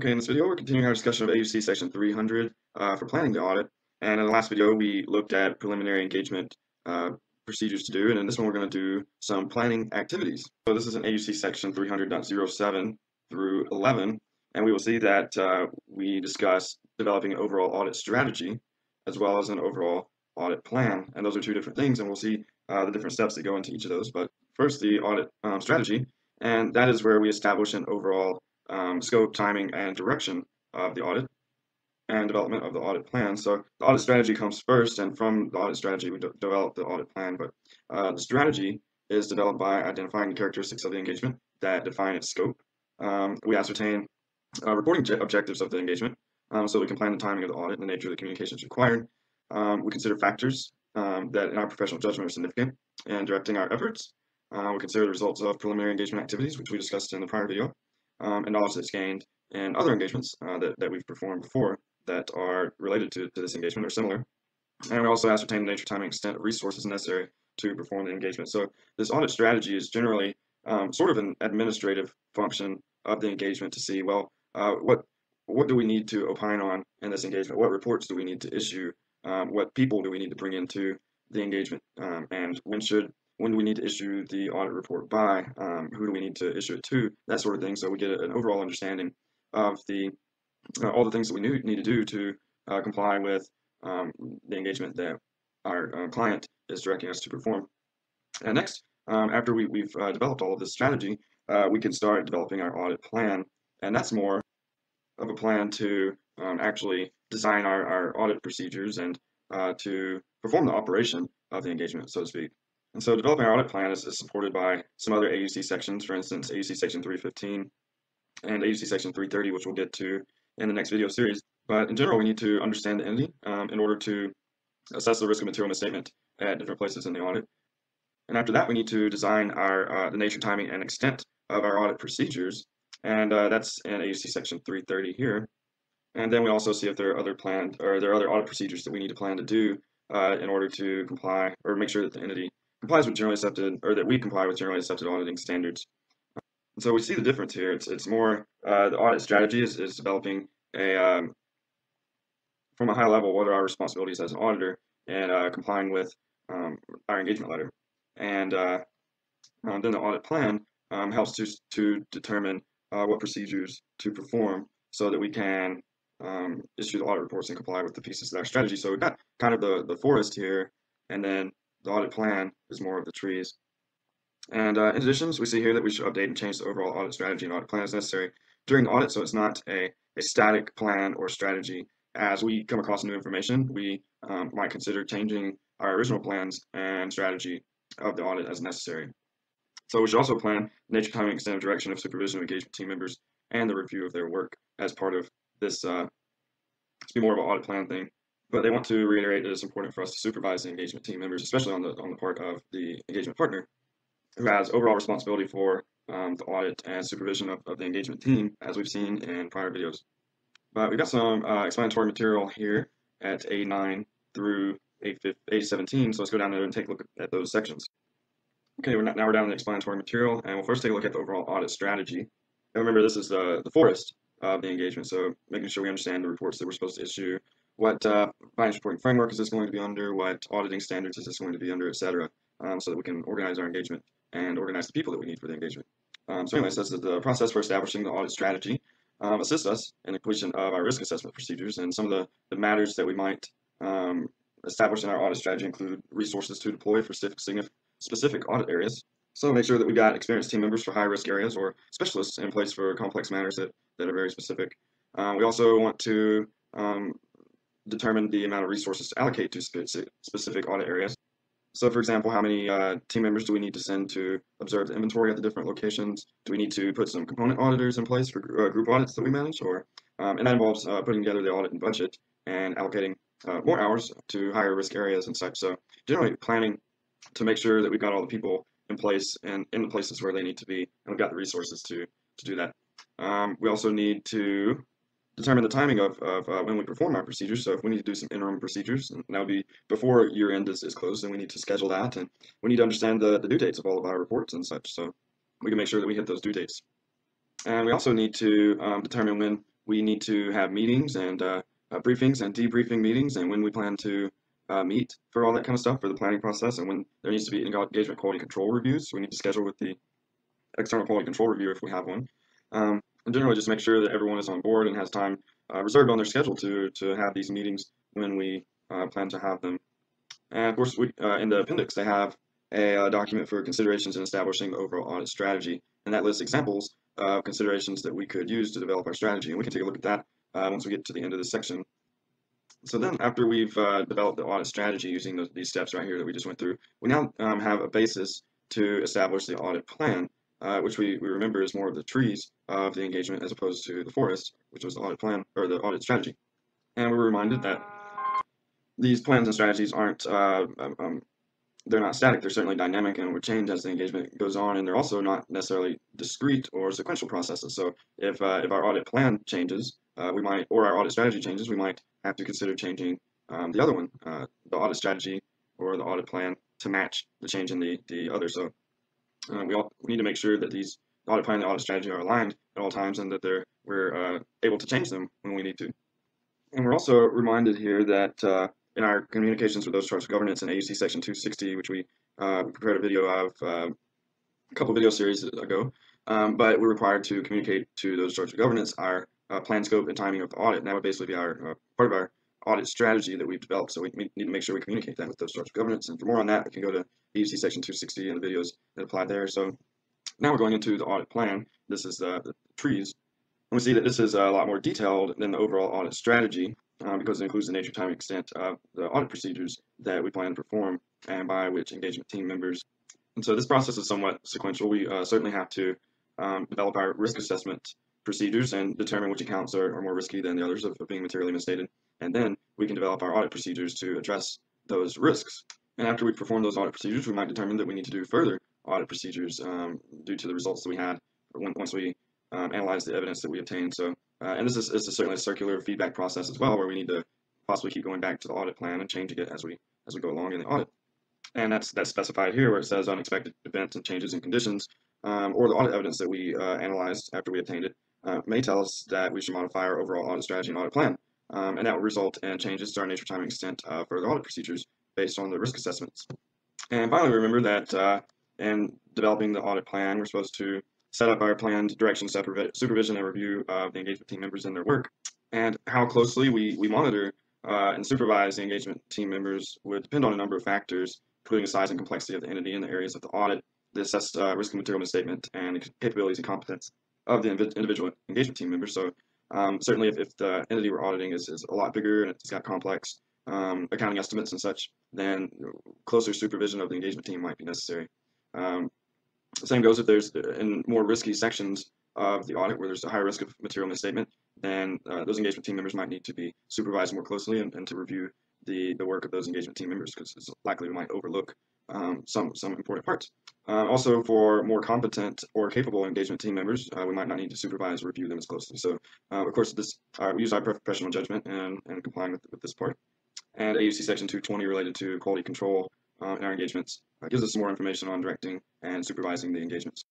Okay, in this video, we're continuing our discussion of AUC Section 300 uh, for planning the audit. And in the last video, we looked at preliminary engagement uh, procedures to do. And in this one, we're going to do some planning activities. So this is an AUC Section 300.07 through 11. And we will see that uh, we discuss developing an overall audit strategy as well as an overall audit plan. And those are two different things. And we'll see uh, the different steps that go into each of those. But first, the audit um, strategy. And that is where we establish an overall um, scope, timing, and direction of the audit and development of the audit plan. So the audit strategy comes first, and from the audit strategy, we de develop the audit plan. But uh, the strategy is developed by identifying the characteristics of the engagement that define its scope. Um, we ascertain uh, reporting objectives of the engagement um, so we can plan the timing of the audit and the nature of the communications required. Um, we consider factors um, that in our professional judgment are significant in directing our efforts. Uh, we consider the results of preliminary engagement activities, which we discussed in the prior video um, and knowledge that's gained in other engagements uh, that, that we've performed before that are related to, to this engagement or similar. And we also ascertain the nature, time, and extent of resources necessary to perform the engagement. So this audit strategy is generally um, sort of an administrative function of the engagement to see, well, uh, what what do we need to opine on in this engagement? What reports do we need to issue? Um, what people do we need to bring into the engagement? Um, and when should when do we need to issue the audit report by, um, who do we need to issue it to, that sort of thing. So we get an overall understanding of the uh, all the things that we need to do to uh, comply with um, the engagement that our uh, client is directing us to perform. And next, um, after we, have uh, developed all of this strategy, uh, we can start developing our audit plan. And that's more of a plan to um, actually design our, our audit procedures and uh, to perform the operation of the engagement, so to speak. And so developing our audit plan is, is, supported by some other AUC sections, for instance, AUC section 315 and AUC section 330, which we'll get to in the next video series. But in general, we need to understand the entity um, in order to assess the risk of material misstatement at different places in the audit. And after that, we need to design our uh, the nature, timing, and extent of our audit procedures. And uh, that's in AUC section 330 here. And then we also see if there are other planned or there are other audit procedures that we need to plan to do uh, in order to comply or make sure that the entity complies with generally accepted, or that we comply with generally accepted auditing standards. And so we see the difference here. It's it's more uh, the audit strategy is, is developing a um, from a high level what are our responsibilities as an auditor and uh, complying with um, our engagement letter, and uh, um, then the audit plan um, helps to to determine uh, what procedures to perform so that we can um, issue the audit reports and comply with the pieces of our strategy. So we've got kind of the the forest here, and then the audit plan is more of the trees. And uh, in addition, we see here that we should update and change the overall audit strategy and audit plan as necessary during the audit, so it's not a, a static plan or strategy. As we come across new information, we um, might consider changing our original plans and strategy of the audit as necessary. So we should also plan nature, timing, extent of direction of supervision of engagement team members and the review of their work as part of this uh, to be more of an audit plan thing but they want to reiterate that it's important for us to supervise the engagement team members, especially on the on the part of the engagement partner, who has overall responsibility for um, the audit and supervision of, of the engagement team, as we've seen in prior videos. But we've got some uh, explanatory material here at A9 through A17, so let's go down there and take a look at those sections. Okay, we're not, now we're down in the explanatory material, and we'll first take a look at the overall audit strategy. And remember, this is the, the forest of the engagement, so making sure we understand the reports that we're supposed to issue, what uh, finance reporting framework is this going to be under, what auditing standards is this going to be under, etc., um, so that we can organize our engagement and organize the people that we need for the engagement. Um, so anyway, says that the process for establishing the audit strategy um, assists us in the completion of our risk assessment procedures, and some of the, the matters that we might um, establish in our audit strategy include resources to deploy for specific specific audit areas. So make sure that we've got experienced team members for high risk areas or specialists in place for complex matters that, that are very specific. Uh, we also want to um, determine the amount of resources to allocate to specific audit areas. So for example, how many uh, team members do we need to send to observe the inventory at the different locations? Do we need to put some component auditors in place for uh, group audits that we manage? Or um, And that involves uh, putting together the audit and budget and allocating uh, more hours to higher risk areas and such. So generally planning to make sure that we've got all the people in place and in the places where they need to be and we've got the resources to, to do that. Um, we also need to determine the timing of, of uh, when we perform our procedures. So if we need to do some interim procedures, and that would be before year end is, is closed, then we need to schedule that. And we need to understand the, the due dates of all of our reports and such. So we can make sure that we hit those due dates. And we also need to um, determine when we need to have meetings and uh, uh, briefings and debriefing meetings and when we plan to uh, meet for all that kind of stuff for the planning process and when there needs to be engagement quality control reviews. So we need to schedule with the external quality control reviewer if we have one. Um, and generally just make sure that everyone is on board and has time uh, reserved on their schedule to, to have these meetings when we uh, plan to have them. And of course, we, uh, in the appendix, they have a, a, uh, document for considerations in establishing the overall audit strategy. And that lists examples of considerations that we could use to develop our strategy. And we can take a look at that uh, once we get to the end of this section. So then after we've uh, developed the audit strategy using those, these steps right here that we just went through, we now um, have a basis to establish the audit plan, uh, which we, we remember is more of the trees of the engagement as opposed to the forest, which was the audit plan or the audit strategy. And we're reminded that these plans and strategies aren't uh, um, um, they're not static. They're certainly dynamic and would change as the engagement goes on, and they're also not necessarily discrete or sequential processes. So if uh, if our audit plan changes, uh, we might, or our audit strategy changes, we might have to consider changing um, the other one, uh, the audit strategy or the audit plan to match the change in the the other. So uh, we all we need to make sure that these audit plan and audit strategy are aligned at all times, and that they're we're uh, able to change them when we need to. And we're also reminded here that uh, in our communications with those charged of governance in AUC section 260, which we, uh, prepared a video of uh, a couple video series ago, um, but we're required to communicate to those charged of governance our uh, plan scope and timing of the audit. And that would basically be our uh, part of our audit strategy that we've developed. So we need to make sure we communicate that with those of governance. And for more on that, we can go to AUC section 260 and the videos that apply there. So now we're going into the audit plan. This is the, the trees. And we see that this is a lot more detailed than the overall audit strategy uh, because it includes the nature, time, extent of the audit procedures that we plan to perform and by which engagement team members. And so this process is somewhat sequential. We uh, certainly have to um, develop our risk assessment procedures and determine which accounts are, are more risky than the others of, of, being materially misstated. And then we can develop our audit procedures to address those risks. And after we perform those audit procedures, we might determine that we need to do further audit procedures um, due to the results that we had once we um, analyze the evidence that we obtained. So uh, and this is, this is certainly a circular feedback process as well, where we need to possibly keep going back to the audit plan and changing it as we as we go along in the audit. And that's that's specified here, where it says unexpected events and changes in conditions, um, or the audit evidence that we uh, analyzed after we obtained it, uh, may tell us that we should modify our overall audit strategy and audit plan, um, and that will result in changes to our nature, time, extent for the audit procedures based on the risk assessments. And finally, remember that uh, in developing the audit plan, we're supposed to set up our planned direction, supervision, and review of the engagement team members and their work. And how closely we, we monitor uh, and supervise the engagement team members would depend on a number of factors, including the size and complexity of the entity and the areas of the audit, the assessed uh, risk and material misstatement, and the capabilities and competence of the individual engagement team members. So um, certainly if, if, the entity we're auditing is, is a lot bigger and it's got complex um, accounting estimates and such, then closer supervision of the engagement team might be necessary. Um, same goes if there's uh, in more risky sections of the audit where there's a higher risk of material misstatement, then uh, those engagement team members might need to be supervised more closely and, and to review the, the work of those engagement team members because it's likely we might overlook um, some, some important parts. Uh, also, for more competent or capable engagement team members, uh, we might not need to supervise or review them as closely. So, uh, of course, this uh, we use our professional judgment and, and complying with, with this part. And AUC Section 220 related to quality control uh, in our engagements uh, gives us some more information on directing and supervising the engagements.